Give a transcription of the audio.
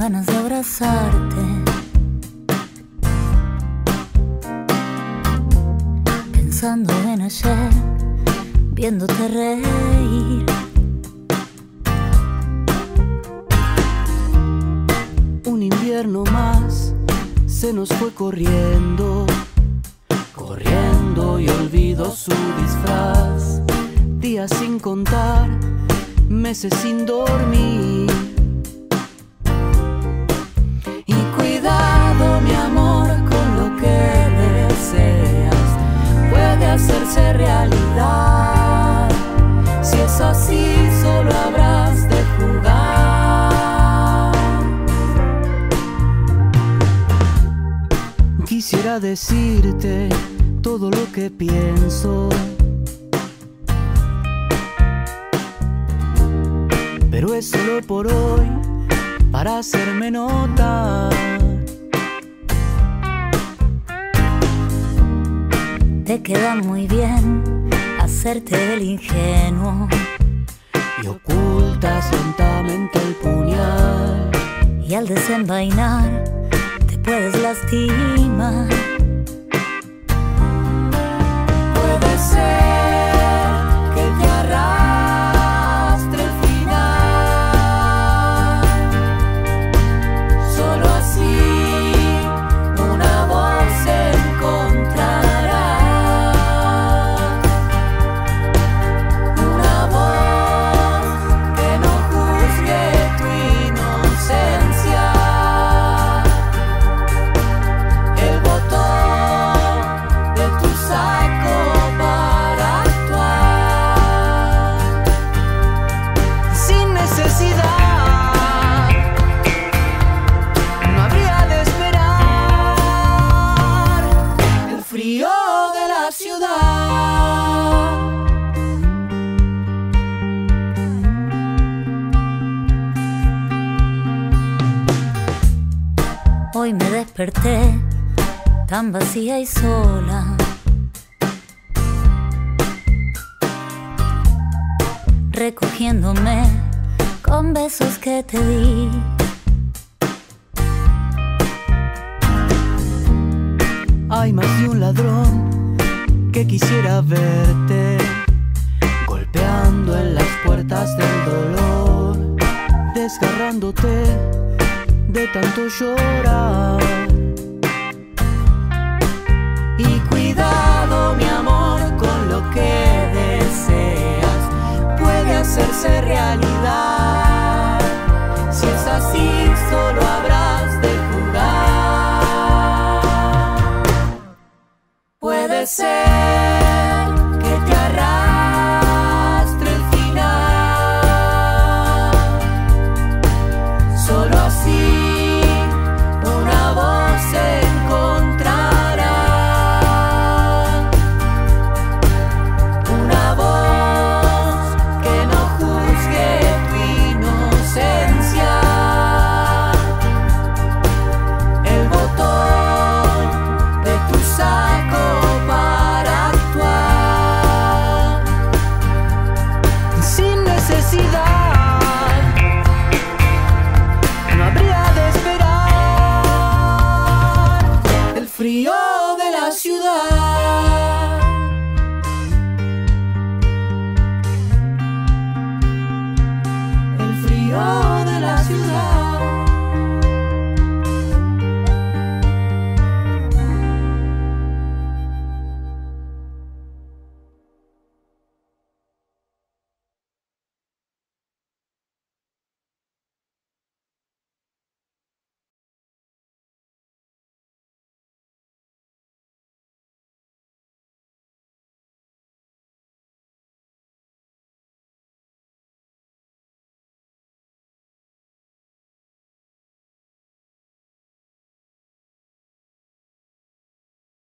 ganas de abrazarte. Pensando en ayer, viéndote reír. Un invierno más se nos fue corriendo, corriendo y olvidó su disfraz. Días sin contar, meses sin dormir. Quisiera decirte todo lo que pienso. Pero es solo por hoy para hacerme notar. Te queda muy bien hacerte el ingenuo. Y ocultas lentamente el puñal. Y al desenvainar te puedes desperté tan vacía y sola. Recogiéndome con besos que te di. Hay más de un ladrón que quisiera verte golpeando en las puertas del dolor, desgarrándote de tanto llorar. Si es así, solo habrás de jugar. Puede ser No habría de esperar el frío de la ciudad, el frío de la ciudad.